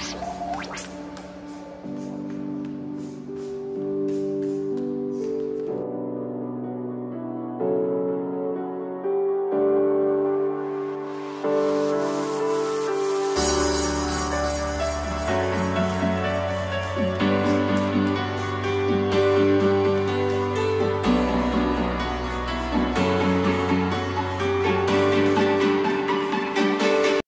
Thanks.